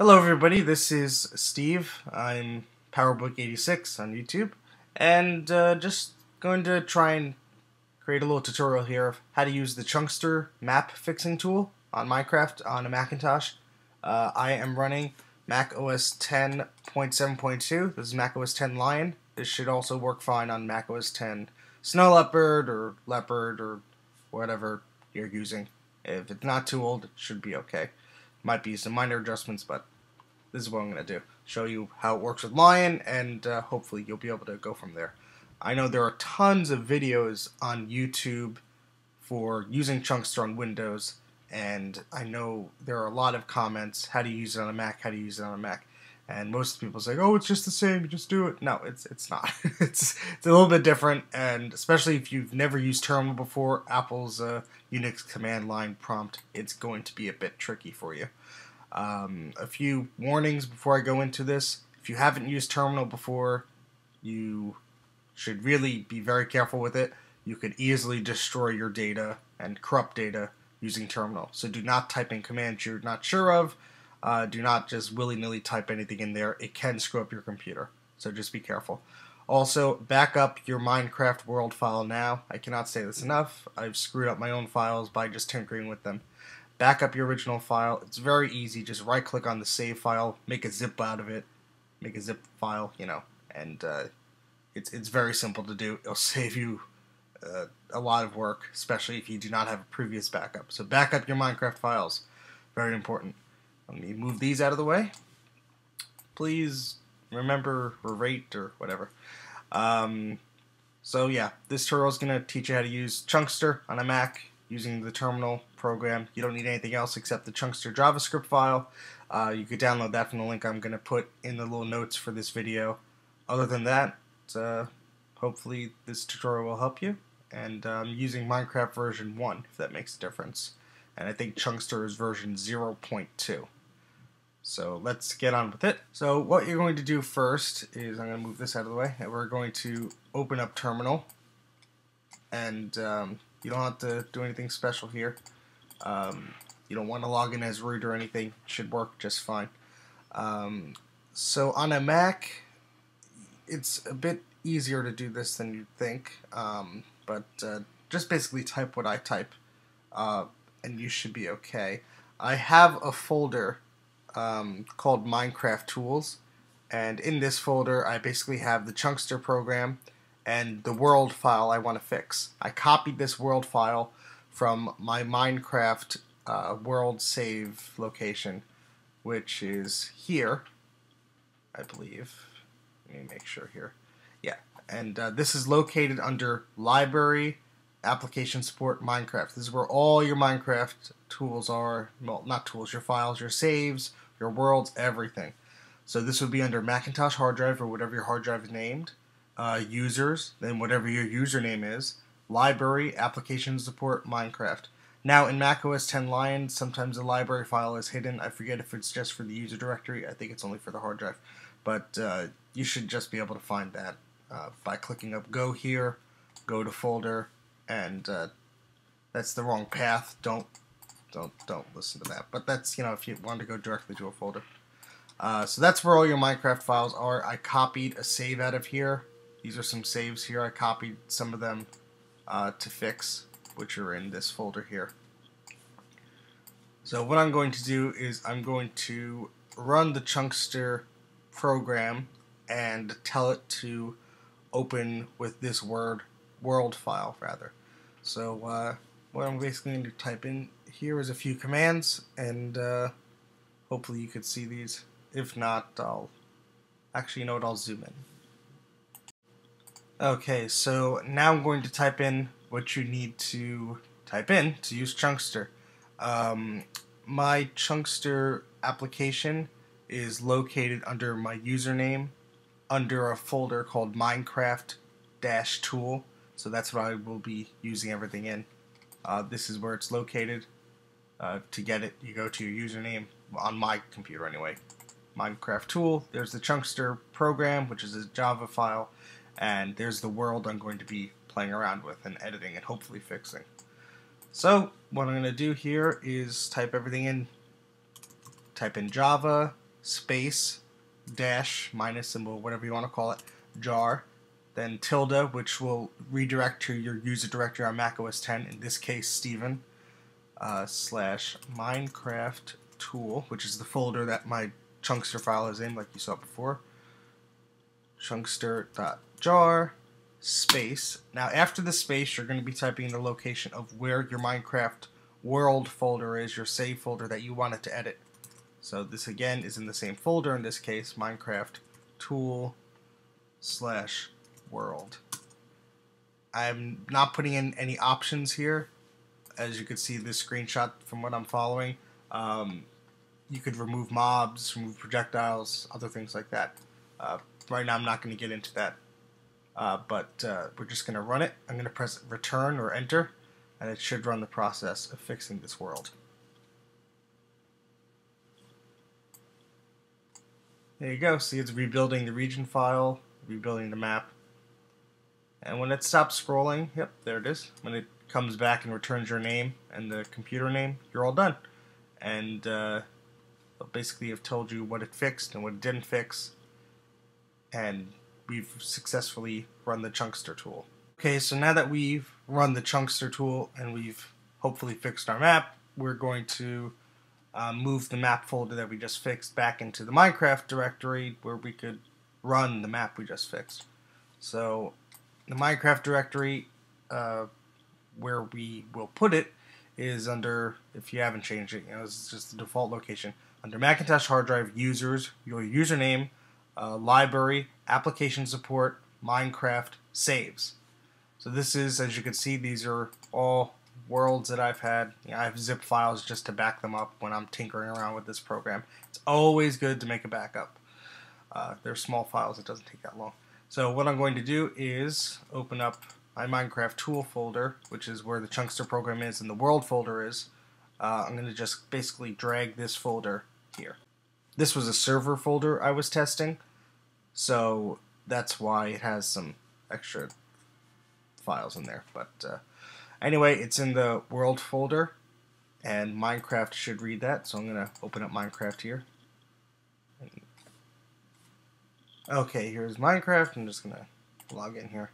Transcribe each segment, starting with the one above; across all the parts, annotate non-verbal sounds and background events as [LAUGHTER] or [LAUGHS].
Hello everybody, this is Steve. I'm PowerBook86 on YouTube, and uh, just going to try and create a little tutorial here of how to use the Chunkster map fixing tool on Minecraft on a Macintosh. Uh, I am running Mac OS 10.7.2. This is Mac OS 10 Lion. This should also work fine on Mac OS 10 Snow Leopard or Leopard or whatever you're using. If it's not too old, it should be okay. Might be some minor adjustments, but this is what I'm going to do. Show you how it works with Lion, and uh, hopefully you'll be able to go from there. I know there are tons of videos on YouTube for using Chunkster on Windows, and I know there are a lot of comments, how do you use it on a Mac, how you use it on a Mac? And most people say, "Oh, it's just the same. You just do it." No, it's it's not. [LAUGHS] it's it's a little bit different, and especially if you've never used Terminal before, Apple's uh, Unix command line prompt, it's going to be a bit tricky for you. Um, a few warnings before I go into this: if you haven't used Terminal before, you should really be very careful with it. You could easily destroy your data and corrupt data using Terminal. So do not type in commands you're not sure of uh, do not just willy-nilly type anything in there. It can screw up your computer, so just be careful. Also, back up your Minecraft world file now. I cannot say this enough. I've screwed up my own files by just tinkering with them. Back up your original file. It's very easy. Just right-click on the save file, make a zip out of it, make a zip file, you know, and uh, it's it's very simple to do. It'll [LAUGHS] save you uh, a lot of work, especially if you do not have a previous backup. So back up your Minecraft files. Very important. Let me move these out of the way. Please remember or rate or whatever. Um, so yeah, this tutorial is going to teach you how to use Chunkster on a Mac using the terminal program. You don't need anything else except the Chunkster JavaScript file. Uh, you could download that from the link I'm going to put in the little notes for this video. Other than that, uh, hopefully this tutorial will help you. And I'm um, using Minecraft version 1, if that makes a difference. And I think Chunkster is version 0.2. So let's get on with it. So what you're going to do first is I'm going to move this out of the way and we're going to open up terminal and um, you don't have to do anything special here. Um, you don't want to log in as root or anything. It should work just fine. Um, so on a Mac it's a bit easier to do this than you'd think um, but uh, just basically type what I type uh, and you should be okay. I have a folder um, called Minecraft Tools. And in this folder, I basically have the Chunkster program and the world file I want to fix. I copied this world file from my Minecraft uh, world save location, which is here, I believe. Let me make sure here. Yeah, and uh, this is located under Library, Application Support, Minecraft. This is where all your Minecraft tools are. Well, not tools, your files, your saves, your worlds, everything. So this would be under Macintosh hard drive or whatever your hard drive is named, uh, users, then whatever your username is, library, application support, Minecraft. Now in macOS 10 Lion, sometimes the library file is hidden. I forget if it's just for the user directory. I think it's only for the hard drive. But uh, you should just be able to find that uh, by clicking up Go here, go to folder, and uh, that's the wrong path. Don't don't don't listen to that. But that's you know if you want to go directly to a folder. Uh, so that's where all your Minecraft files are. I copied a save out of here. These are some saves here. I copied some of them uh, to fix, which are in this folder here. So what I'm going to do is I'm going to run the Chunkster program and tell it to open with this word world file rather. So uh, what I'm basically going to type in here is a few commands, and uh, hopefully you could see these. If not, I'll actually, you know what, I'll zoom in. Okay, so now I'm going to type in what you need to type in to use Chunkster. Um, my Chunkster application is located under my username under a folder called Minecraft-tool. So that's what I will be using everything in. Uh, this is where it's located. Uh, to get it, you go to your username on my computer anyway. Minecraft tool. There's the Chunkster program, which is a Java file, and there's the world I'm going to be playing around with and editing and hopefully fixing. So what I'm going to do here is type everything in. Type in Java, space dash minus symbol, whatever you want to call it, jar, then tilde, which will redirect to your user directory on Mac OS 10, in this case, Steven, uh, slash Minecraft tool, which is the folder that my chunkster file is in, like you saw before. Chunkster.jar space. Now, after the space, you're going to be typing in the location of where your Minecraft world folder is, your save folder that you wanted to edit. So this again is in the same folder, in this case, Minecraft tool slash world. I'm not putting in any options here. As you can see this screenshot from what I'm following, um, you could remove mobs, remove projectiles, other things like that. Uh, right now I'm not going to get into that, uh, but uh, we're just going to run it. I'm going to press return or enter, and it should run the process of fixing this world. There you go. See, it's rebuilding the region file, rebuilding the map. And when it stops scrolling, yep, there it is. When it comes back and returns your name and the computer name, you're all done. And uh, basically have told you what it fixed and what it didn't fix. And we've successfully run the Chunkster tool. Okay, so now that we've run the Chunkster tool and we've hopefully fixed our map, we're going to uh, move the map folder that we just fixed back into the Minecraft directory where we could run the map we just fixed. So the Minecraft directory uh, where we will put it is under, if you haven't changed it, you know, it's just the default location. Under Macintosh hard drive, users, your username, uh, library, application support, Minecraft, saves. So this is, as you can see, these are all worlds that I've had. You know, I have zip files just to back them up when I'm tinkering around with this program. It's always good to make a backup. Uh, they're small files, it doesn't take that long. So what I'm going to do is open up my Minecraft tool folder, which is where the Chunkster program is and the world folder is. Uh, I'm going to just basically drag this folder here. This was a server folder I was testing, so that's why it has some extra files in there. But uh, Anyway, it's in the world folder, and Minecraft should read that, so I'm going to open up Minecraft here. Okay, here's Minecraft. I'm just going to log in here.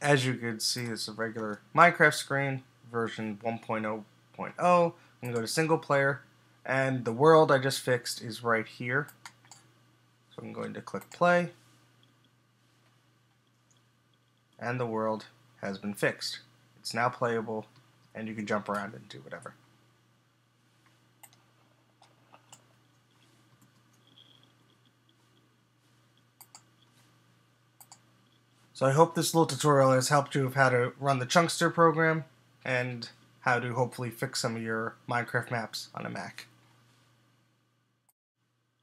As you can see, it's a regular Minecraft screen, version 1.0.0. I'm going to go to single player, and the world I just fixed is right here. So I'm going to click play and the world has been fixed. It's now playable, and you can jump around and do whatever. So I hope this little tutorial has helped you with how to run the Chunkster program and how to hopefully fix some of your Minecraft maps on a Mac.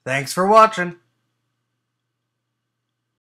Thanks for watching!